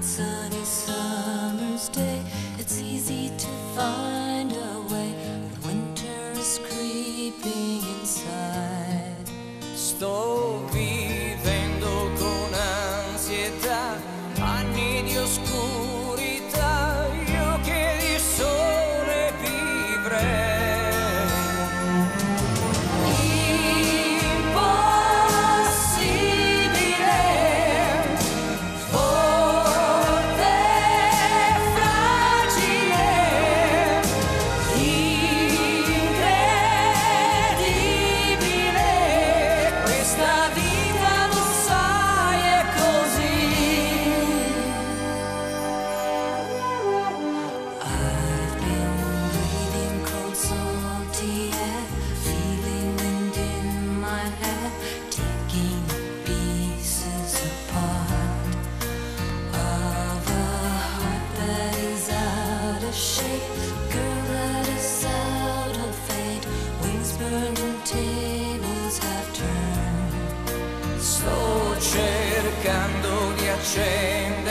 that sunny summer's day, it's easy to find a way. The winter is creeping inside. Sto vivendo con ansietà, anni di oscuro. cercando di accendere